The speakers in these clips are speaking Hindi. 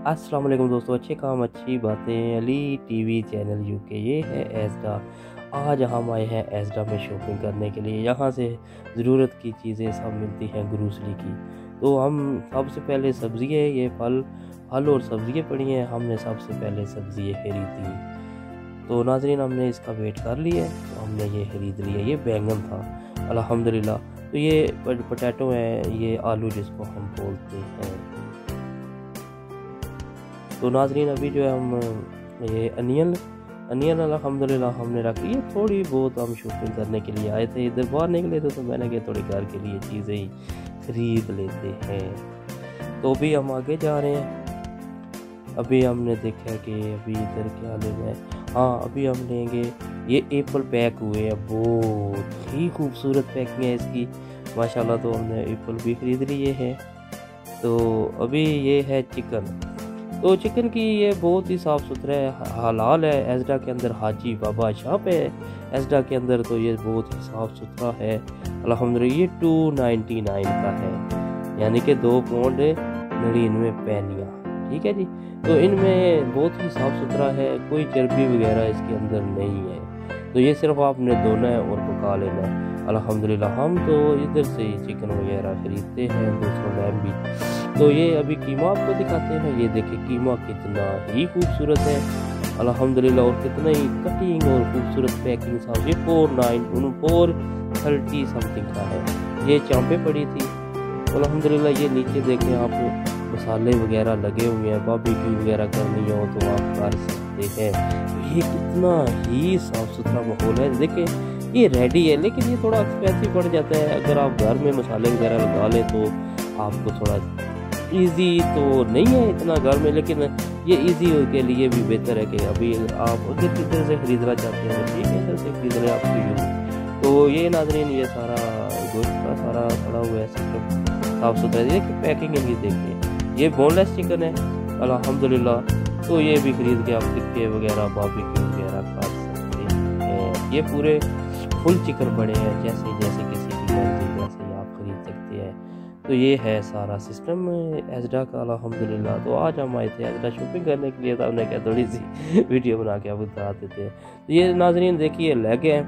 अस्सलाम वालेकुम दोस्तों, अच्छे काम, अच्छी बातें। अली टीवी चैनल यूके ये है एसडा आज हम आए हैं एसडा में शॉपिंग करने के लिए। यहाँ से ज़रूरत की चीज़ें सब मिलती हैं ग्रोसरी की। तो हम सबसे पहले सब्ज़ी है ये फल फल और सब्ज़ियाँ पड़ी हैं। हमने सबसे पहले सब्ज़ी खरीदी। तो नाजरीन, हमने इसका वेट कर लिया। तो हमने ये ख़रीद लिया। ये बैंगन था, अल्हम्दुलिल्लाह। तो ये पोटैटो है, ये आलू जिसको हम बोलते हैं। तो नाजरीन, अभी जो है हम, ये अनियन अनियन अलहमदिल्ला हमने रखी है। थोड़ी बहुत हम शॉपिंग करने के लिए आए थे। इधर बाहर निकले थे तो मैंने कहा थोड़ी घर के लिए चीज़ें ही खरीद लेते हैं। तो अभी हम आगे जा रहे हैं। अभी हमने देखा कि अभी इधर क्या लेना है हाँ अभी हम लेंगे। ये एप्पल पैक हुए हैं, बहुत ही खूबसूरत पैकिंग है इसकी। माशाल्लाह तो हमने एप्पल भी ख़रीद लिए हैं। तो अभी ये है चिकन तो चिकन की ये बहुत ही साफ़ सुथरा है हलाल है। एजडा के अंदर हाजी बाबा शॉप है। एजडा के अंदर तो ये बहुत ही साफ़ सुथरा है। अलहमदिल्ला ये टू नाइन्टी नाइन का है। यानी कि दो पौंड नड़िनवे पैनिया। ठीक है जी? तो इनमें बहुत ही साफ़ सुथरा है। कोई चर्बी वगैरह इसके अंदर नहीं है। तो ये सिर्फ़ आपने धोना है और पका लेना है। अल्हम्दुलिल्लाह, हम तो इधर से ही चिकन वगैरह ख़रीदते हैं। दूसरों लैब भी तो ये अभी कीमा आपको दिखाते हैं। ये देखिए, कीमा कितना ही खूबसूरत है। अल्हम्दुलिल्लाह, और कितना ही कटिंग और खूबसूरत पैकिंग साहब ये four nine four thirty something का है। ये चांपे पड़ी थी। अल्हम्दुलिल्लाह, ये नीचे देखें आप, मसाले वगैरह लगे हुए हैं। बाबी क्यू वगैरह करनी हो तो आप कर सकते हैं। ये कितना ही साफ़ सुथरा माहौल है। देखें ये रेडी है, लेकिन ये थोड़ा एक्सपेंसिव पड़ जाता है। अगर आप घर में मसाले वगैरह लगा लें तो आपको थोड़ा इजी तो नहीं है इतना घर में, लेकिन ये इजी के लिए भी बेहतर है कि अभी आप अगर किधर से ख़रीदना चाहते हैं? ठीक है इधर से खरीद रहे आपकी यूज़ तो ये नाजरीन, ये सारा गोश्त का सारा पड़ा हुआ है सिस्टम साफ़ सुथरा देखिए पैकिंग इनकी देखिए। ये बोनलेस चिकन है अलहमदिल्ला तो ये भी ख़रीद के आप टिक्के वगैरह बाबी वगैरह खा सकते हैं। ये पूरे फुल चिकन बड़े हैं जैसे जैसे तो ये है सारा सिस्टम, एजडा का अलहमदिल्ला तो आज हम आए थे एजडा शॉपिंग करने के लिए तो हमने क्या थोड़ी सी वीडियो बना के आपको बता देते हैं। तो ये नाजरीन देखिए, लेग हैं,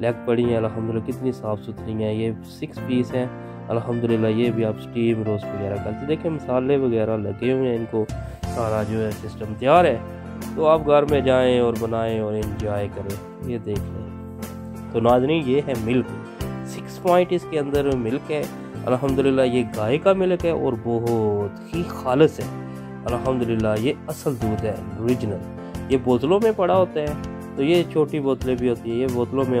लेग पड़ी हैं अलहमदिल्ला कितनी साफ़ सुथरी हैं, ये सिक्स पीस हैं। अलहमदिल्ला ये भी आप स्टीम रोस्ट वगैरह करते देखिए, मसाले वगैरह लगे हुए हैं इनको, सारा जो है सिस्टम तैयार है। तो आप घर में जाएँ और बनाएँ और इन्जॉय करें, ये देख लें। तो नाजनी ये है मिल्क सिक्स पॉइंट इसके अंदर मिल्क है। अल्हम्दुलिल्लाह, ये गाय का मिल्क है और बहुत ही खालस है। अल्हम्दुलिल्लाह, ये असल दूध है ओरिजिनल ये बोतलों में पड़ा होता है तो ये छोटी बोतलें भी होती है, ये बोतलों में,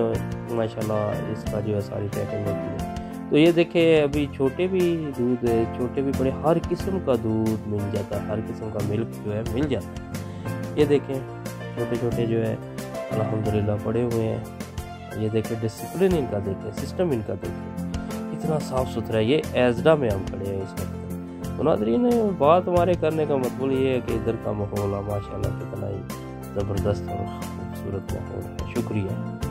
माशाल्लाह, इसका जो है सारी पैकिंग होती है। तो ये देखे अभी छोटे भी दूध छोटे भी बड़े, हर किस्म का दूध मिल जाता है, हर किस्म का मिल्क जो है मिल जाता है। ये देखें छोटे छोटे जो है अलहमदिल्ला पड़े हुए हैं। ये देखें डिसिप्लिन इनका देखें सिस्टम इनका देखें। कितना साफ़ सुथरा ये एजडा में हम खड़े हैं इस वक्त। तो नादरीन, बात हमारे करने का मतलब ये है कि इधर का माहौल माशाल्लाह, कितना ही ज़बरदस्त और खूबसूरत माहौल है। शुक्रिया।